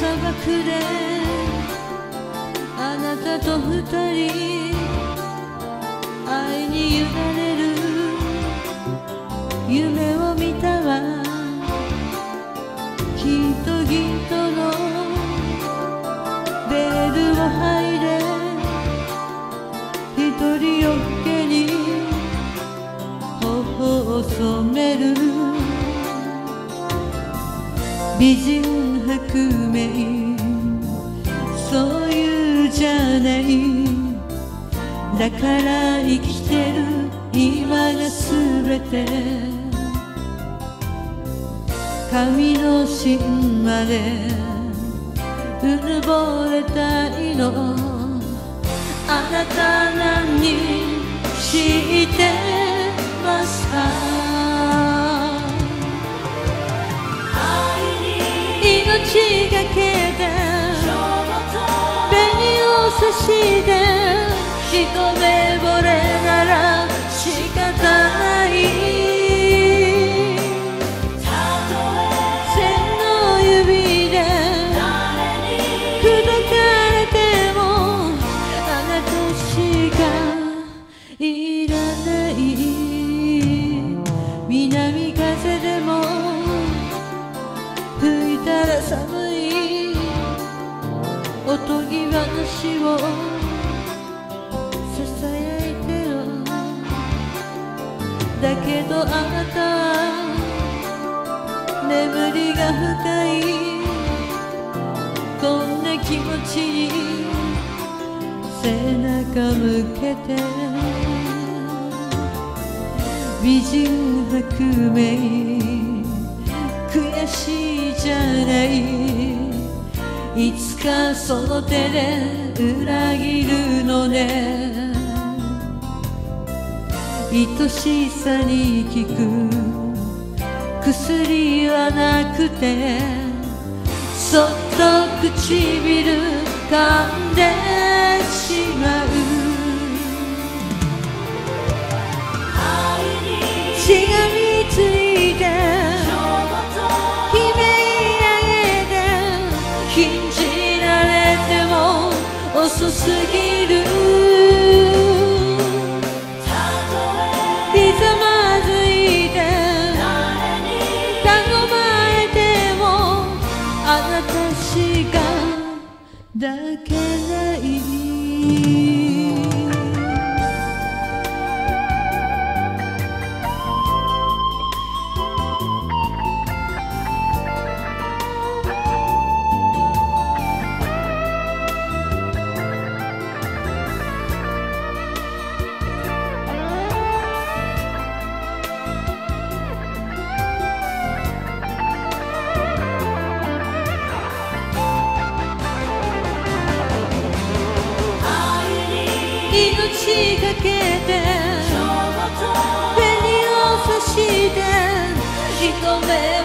くであなたと二人愛に委ねる夢を見たわ。きっとぎとのベールを剥いで一人よっけに頬を染める。美人薄命そういうじゃないだから生きてる今がすべて。髪の芯までうぬぼれたいの。あなた何知ってますか？けで紅を差して一目惚れなら仕方ない。たとえ線の指で砕かれてもあなたしかいらない。南風でも吹いたら寒い。おとぎ話をささやいてよだけどあなたは眠りが深い。こんな気持ちに背中向けて。美人薄命いつかその手で裏切るのね。愛しさに効く。薬はなくてそっと唇噛んでしまう。遅すぎる。ひざまずいて。頼まれても。あなたしか。抱けない。命がけて紅を差して一目惚れなら